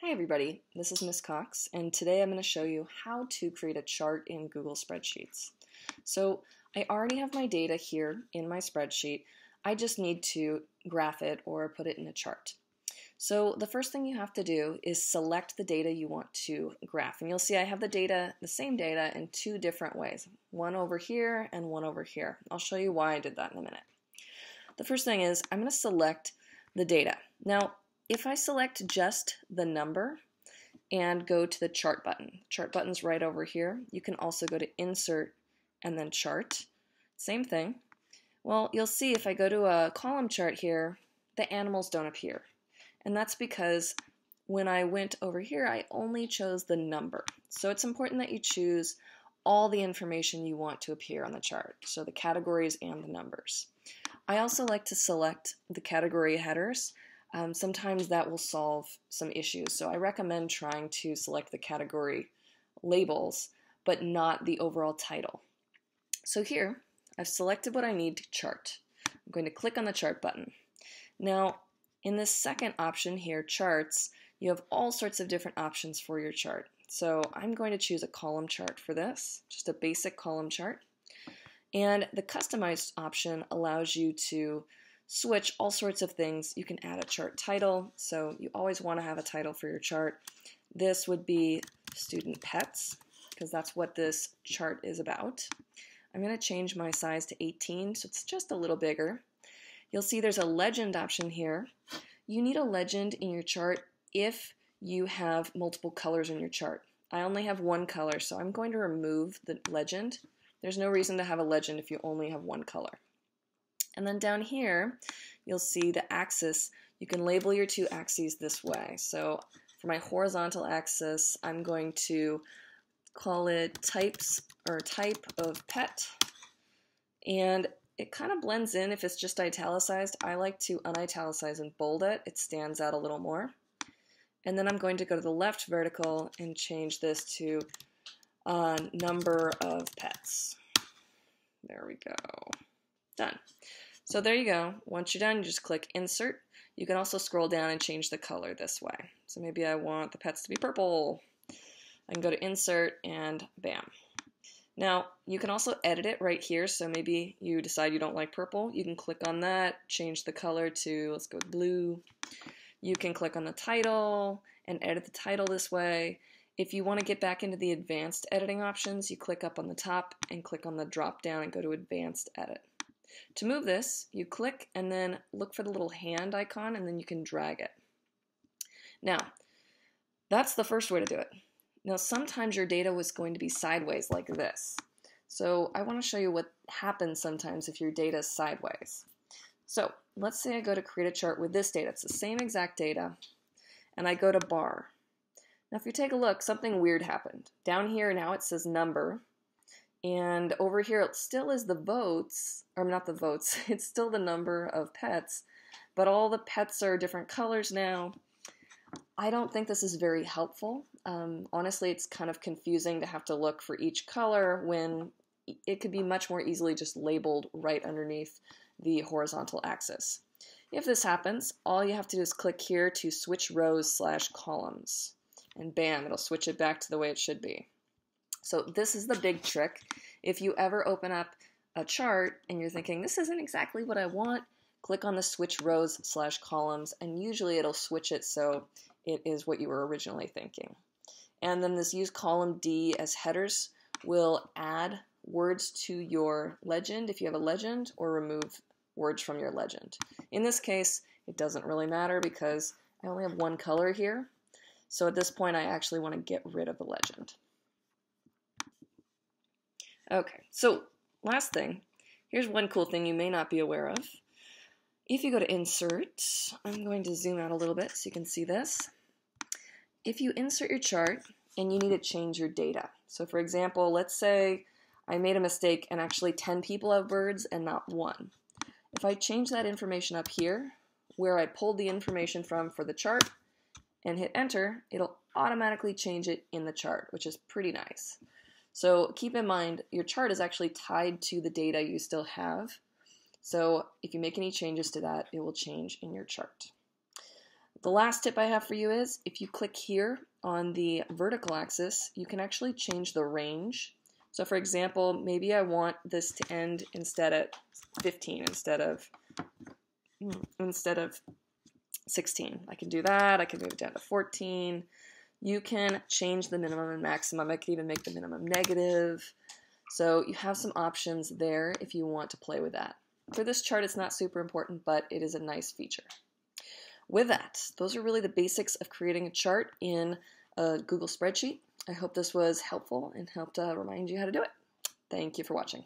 Hi everybody, this is Miss Cox and today I'm going to show you how to create a chart in Google Spreadsheets. So I already have my data here in my spreadsheet, I just need to graph it or put it in a chart. So the first thing you have to do is select the data you want to graph and you'll see I have the data, the same data in two different ways, one over here and one over here. I'll show you why I did that in a minute. The first thing is I'm going to select the data. Now if I select just the number and go to the chart button, chart button's right over here. You can also go to insert and then chart. Same thing. Well, you'll see if I go to a column chart here, the animals don't appear. And that's because when I went over here, I only chose the number. So it's important that you choose all the information you want to appear on the chart, so the categories and the numbers. I also like to select the category headers um, sometimes that will solve some issues. So I recommend trying to select the category labels, but not the overall title. So here, I've selected what I need to chart. I'm going to click on the chart button. Now, in this second option here, charts, you have all sorts of different options for your chart. So I'm going to choose a column chart for this, just a basic column chart. And the customized option allows you to switch all sorts of things. You can add a chart title, so you always want to have a title for your chart. This would be student pets, because that's what this chart is about. I'm going to change my size to 18, so it's just a little bigger. You'll see there's a legend option here. You need a legend in your chart if you have multiple colors in your chart. I only have one color, so I'm going to remove the legend. There's no reason to have a legend if you only have one color. And then down here, you'll see the axis. You can label your two axes this way. So for my horizontal axis, I'm going to call it types or type of pet. And it kind of blends in if it's just italicized. I like to unitalicize and bold it. It stands out a little more. And then I'm going to go to the left vertical and change this to uh, number of pets. There we go. Done. So there you go. Once you're done, you just click Insert. You can also scroll down and change the color this way. So maybe I want the pets to be purple. I can go to Insert and bam. Now, you can also edit it right here. So maybe you decide you don't like purple. You can click on that, change the color to, let's go blue. You can click on the title and edit the title this way. If you want to get back into the advanced editing options, you click up on the top and click on the drop down and go to advanced edit. To move this, you click and then look for the little hand icon and then you can drag it. Now, that's the first way to do it. Now, sometimes your data was going to be sideways like this. So I want to show you what happens sometimes if your data is sideways. So let's say I go to create a chart with this data. It's the same exact data. And I go to bar. Now, if you take a look, something weird happened. Down here now it says number. And over here, it still is the votes, or not the votes, it's still the number of pets, but all the pets are different colors now. I don't think this is very helpful. Um, honestly, it's kind of confusing to have to look for each color when it could be much more easily just labeled right underneath the horizontal axis. If this happens, all you have to do is click here to switch rows slash columns. And bam, it'll switch it back to the way it should be. So this is the big trick. If you ever open up a chart and you're thinking, this isn't exactly what I want, click on the switch rows slash columns and usually it'll switch it so it is what you were originally thinking. And then this use column D as headers will add words to your legend if you have a legend or remove words from your legend. In this case, it doesn't really matter because I only have one color here. So at this point, I actually want to get rid of the legend. Okay, so last thing, here's one cool thing you may not be aware of. If you go to Insert, I'm going to zoom out a little bit so you can see this. If you insert your chart and you need to change your data, so for example, let's say I made a mistake and actually 10 people have birds and not one. If I change that information up here, where I pulled the information from for the chart, and hit enter, it'll automatically change it in the chart, which is pretty nice. So keep in mind, your chart is actually tied to the data you still have. So if you make any changes to that, it will change in your chart. The last tip I have for you is if you click here on the vertical axis, you can actually change the range. So for example, maybe I want this to end instead at 15 instead of hmm, instead of 16. I can do that. I can move it down to 14. You can change the minimum and maximum. I could even make the minimum negative. So you have some options there if you want to play with that. For this chart, it's not super important, but it is a nice feature. With that, those are really the basics of creating a chart in a Google spreadsheet. I hope this was helpful and helped uh, remind you how to do it. Thank you for watching.